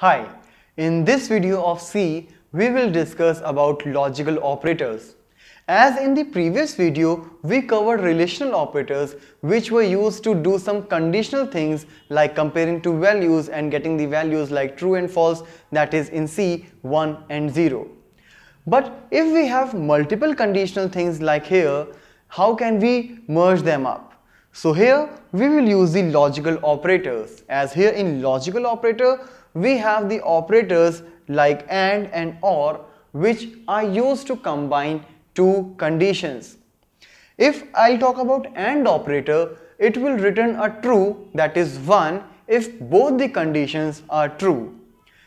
Hi, in this video of C, we will discuss about logical operators. As in the previous video, we covered relational operators which were used to do some conditional things like comparing two values and getting the values like true and false that is in C 1 and 0. But if we have multiple conditional things like here, how can we merge them up? So here we will use the logical operators as here in logical operator we have the operators like AND and OR which are used to combine two conditions. If I'll talk about AND operator, it will return a true that is 1 if both the conditions are true.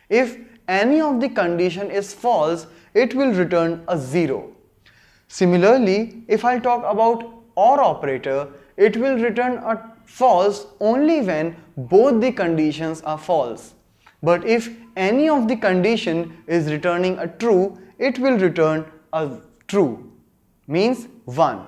If any of the condition is false, it will return a 0. Similarly, if I talk about OR operator, it will return a false only when both the conditions are false. But if any of the condition is returning a true, it will return a true, means 1.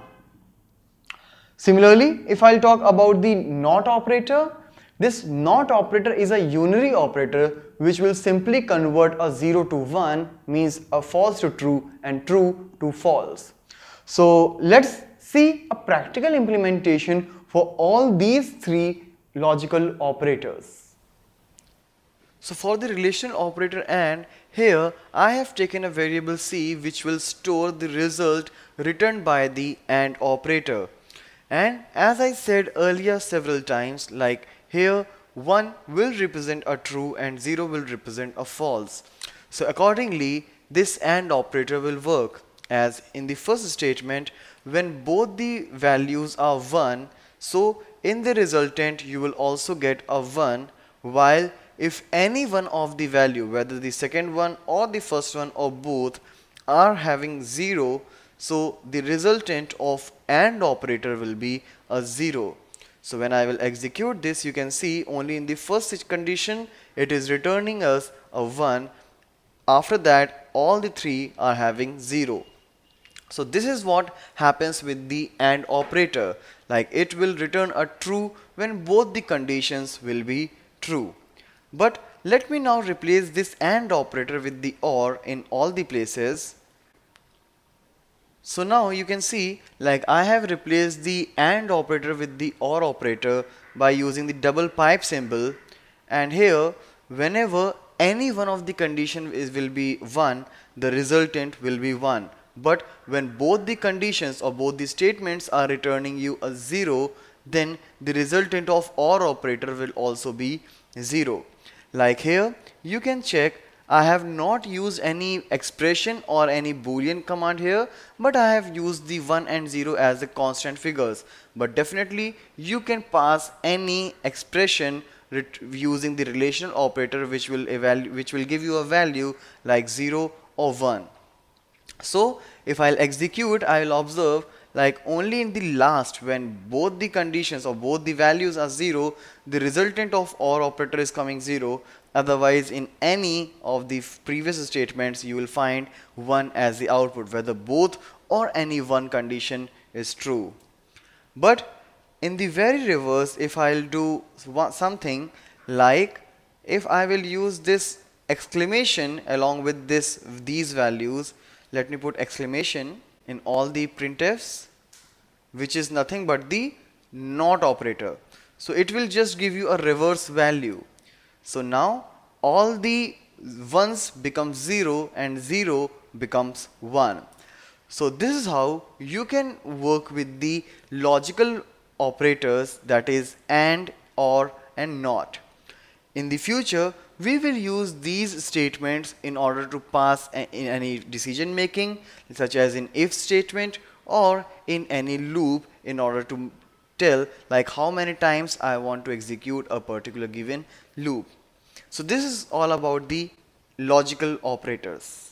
Similarly, if I'll talk about the NOT operator, this NOT operator is a unary operator which will simply convert a 0 to 1 means a false to true and true to false. So let's see a practical implementation for all these three logical operators. So for the relational operator AND, here I have taken a variable c which will store the result returned by the AND operator. And as I said earlier several times, like here 1 will represent a true and 0 will represent a false. So accordingly, this AND operator will work as in the first statement when both the values are 1 so in the resultant you will also get a 1 while if any one of the value whether the second one or the first one or both are having 0 so the resultant of AND operator will be a 0 so when I will execute this you can see only in the first condition it is returning us a 1 after that all the three are having 0 so this is what happens with the AND operator. Like it will return a true when both the conditions will be true but let me now replace this AND operator with the OR in all the places. So now you can see like I have replaced the AND operator with the OR operator by using the double pipe symbol. And here whenever any one of the condition is will be 1 the resultant will be 1 but when both the conditions or both the statements are returning you a 0 then the resultant of OR operator will also be 0 like here, you can check I have not used any expression or any boolean command here but I have used the 1 and 0 as the constant figures. But definitely you can pass any expression using the relational operator which will which will give you a value like 0 or 1 so if I'll execute I will observe like only in the last when both the conditions or both the values are 0 the resultant of OR operator is coming 0 otherwise in any of the previous statements you will find 1 as the output whether both or any one condition is true. But in the very reverse if I'll do something like if I will use this exclamation along with this these values let me put exclamation in all the printfs which is nothing but the not operator. So it will just give you a reverse value. So now all the ones become 0 and 0 becomes 1 so this is how you can work with the logical operators that is AND OR and NOT. In the future we will use these statements in order to pass in any decision making such as in if statement or in any loop in order to tell like how many times I want to execute a particular given loop. So this is all about the logical operators.